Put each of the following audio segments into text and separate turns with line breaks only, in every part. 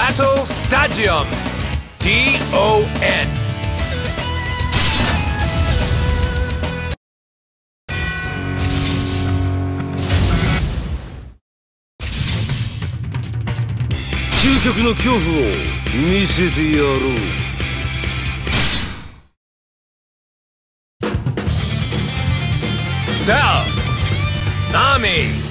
バトルスタジアム O. N.
の恐怖を見せてやろう
Sal, メ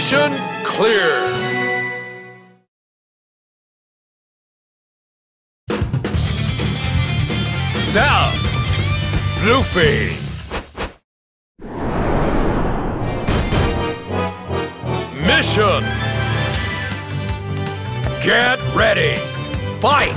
Mission clear. Cell. Luffy. Mission. Get ready. Fight.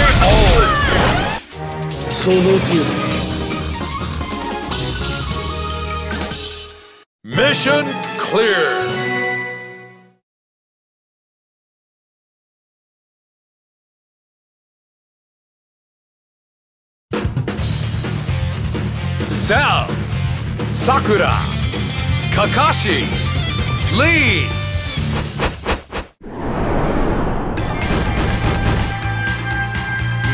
solo duty.
Mission clear. Cell, Sakura, Kakashi, Lee.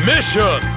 Mission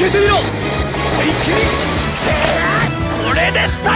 受けてみろ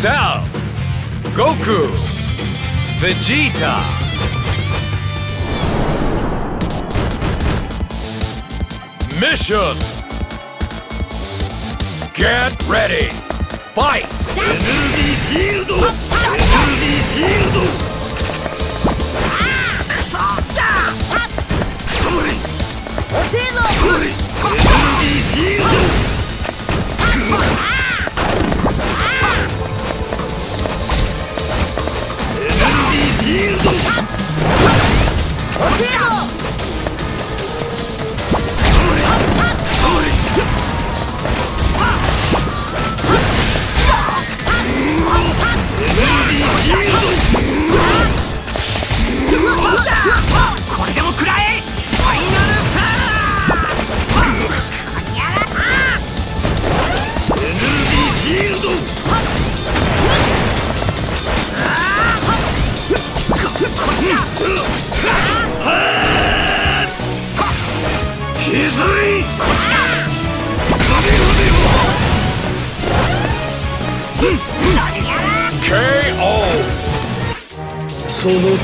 Cell, Goku, Vegeta. Mission. Get ready. Fight. Energy shield. Energy shield. Ah!
Zero!
そ
のとおり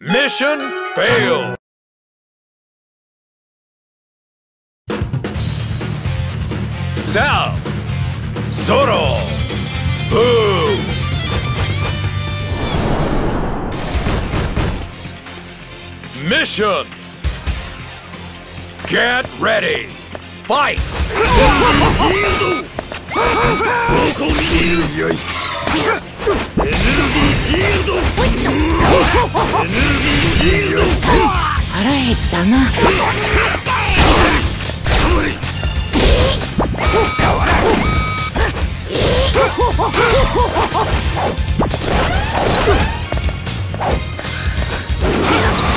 Mission failed! Sal! Zoro! Boo! Mission. Get ready. Fight.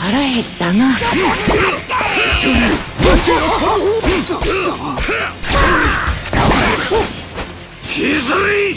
腹減ったな。ヒズリ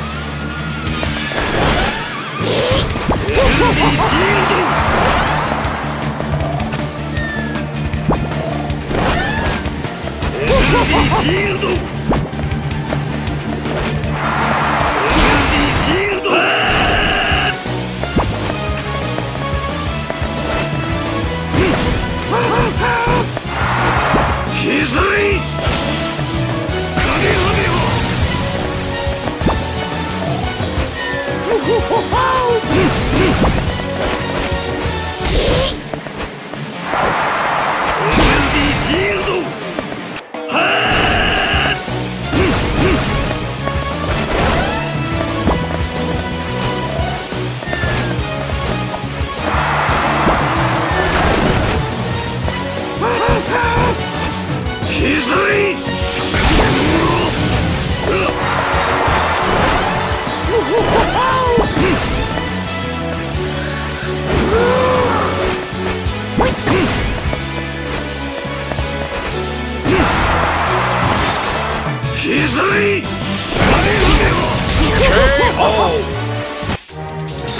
dirigindo!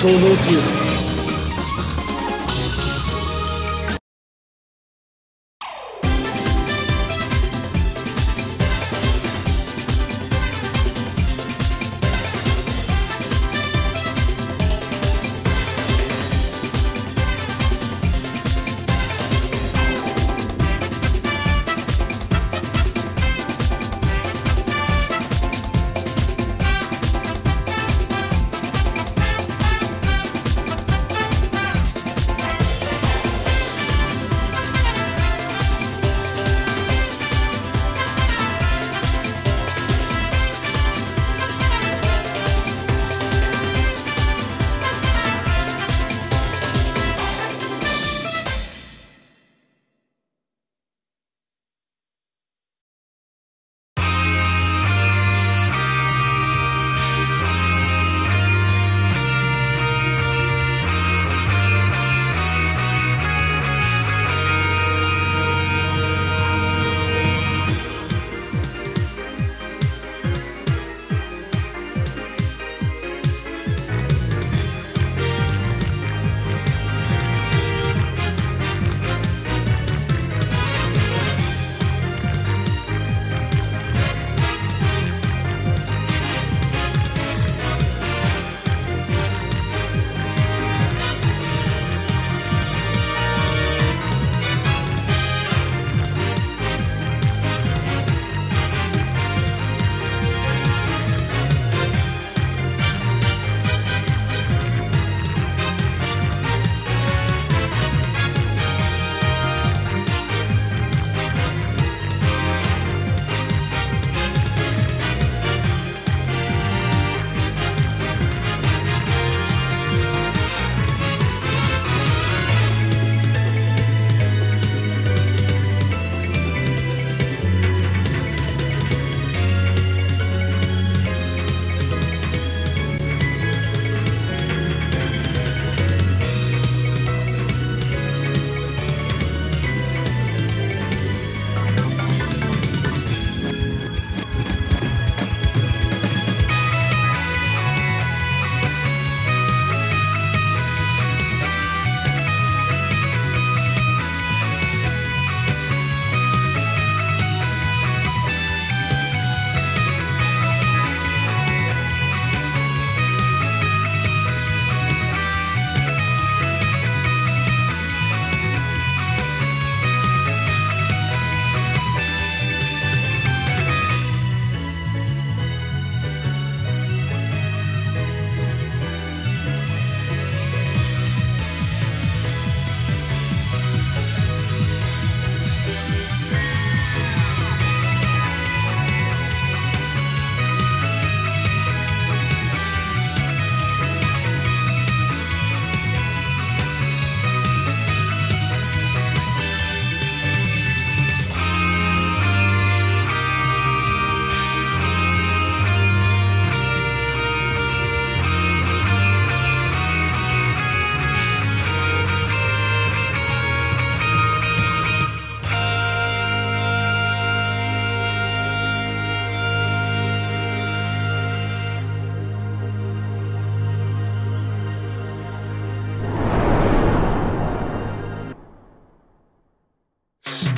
その手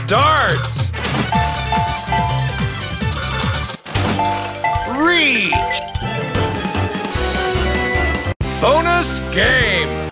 だ「starts! Reach! Bonus game!